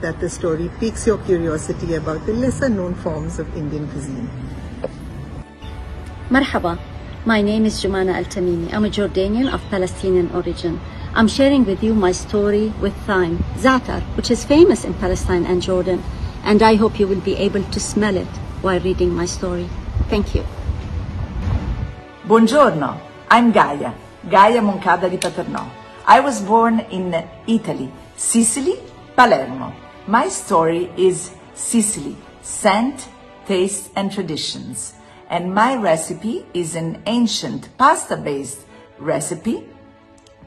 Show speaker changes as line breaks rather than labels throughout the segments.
the story piques your curiosity about the lesser known forms of Indian cuisine.
Marhaba. My name is Jumana Al Tamimi. I'm a Jordanian of Palestinian origin. I'm sharing with you my story with thyme, za'atar, which is famous in Palestine and Jordan, and I hope you will be able to smell it while reading my story. Thank you.
Buongiorno, I'm Gaia, Gaia Moncada di Paternò. I was born in Italy, Sicily, Palermo. My story is Sicily, scent, taste and traditions. And my recipe is an ancient pasta-based recipe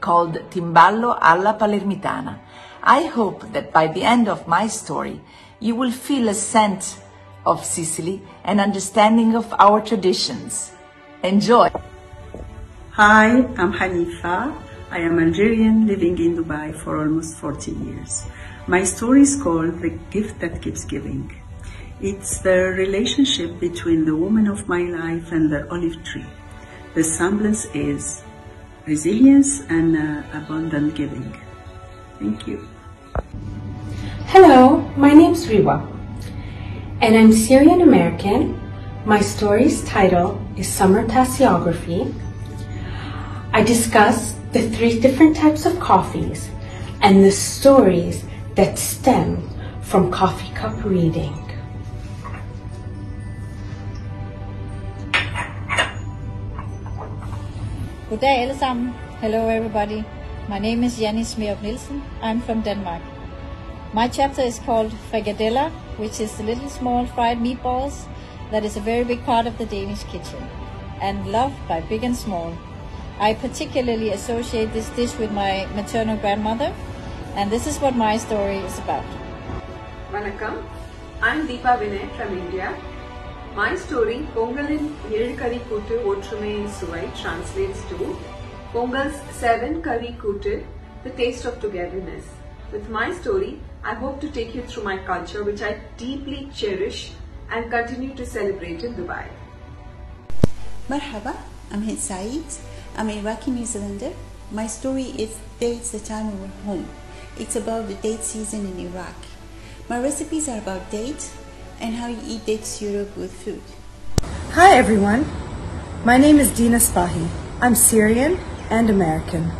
called Timballo alla Palermitana. I hope that by the end of my story, you will feel a scent of Sicily and understanding of our traditions. Enjoy!
Hi, I'm Hanifa. I am Algerian living in Dubai for almost 40 years. My story is called The Gift That Keeps Giving. It's the relationship between the woman of my life and the olive tree. The semblance is resilience and uh, abundant giving. Thank you.
Hello, my name is Riwa, and I'm Syrian American. My story's title is Summer Tasseography. I discuss the three different types of coffees and the stories that stem from coffee cup reading.
Good day, alle sammen. Hello, everybody. My name is Janni Smerup Nielsen. I'm from Denmark. My chapter is called Frikadeller, which is the little small fried meatballs that is a very big part of the Danish kitchen and loved by big and small. I particularly associate this dish with my maternal grandmother, and this is what my story is about.
Vanakkam, I'm Deepa Vinay from India. My story, Pongalin Nirikari Kuttu Otrume Suai, translates to Pongal's seven Kari Kuttu, the taste of togetherness. With my story, I hope to take you through my culture, which I deeply cherish and continue to celebrate in Dubai.
Marhaba, I'm Hind Saeed. I'm an Iraqi New Zealander. My story is Dates the Time we were home. It's about the date season in Iraq. My recipes are about dates and how you eat date syrup with food.
Hi everyone. My name is Dina Spahi. I'm Syrian and American.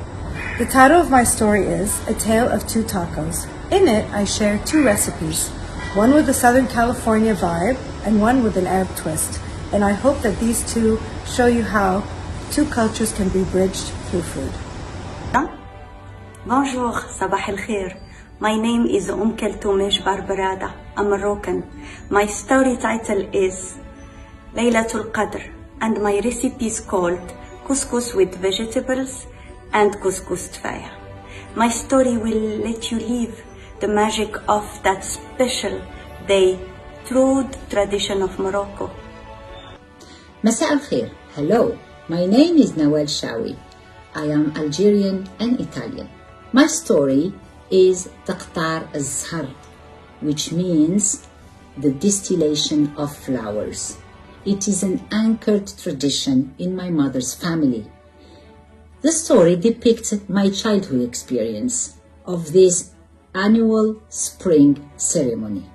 The title of my story is A Tale of Two Tacos. In it, I share two recipes, one with a Southern California vibe and one with an Arab twist. And I hope that these two show you how two cultures can be bridged through food.
Bonjour, Sabah al Khair. My name is Umm Kaltumish Barbarada. I'm Moroccan. My story title is Laylatul Qadr and my recipe is called couscous with vegetables and couscous tfaya. My story will let you live the magic of that special day through the tradition of Morocco.
مساء الخير. Hello. My name is Nawal Shawi. I am Algerian and Italian. My story is Taqtar al-Zhar, which means the distillation of flowers. It is an anchored tradition in my mother's family. The story depicts my childhood experience of this annual spring ceremony.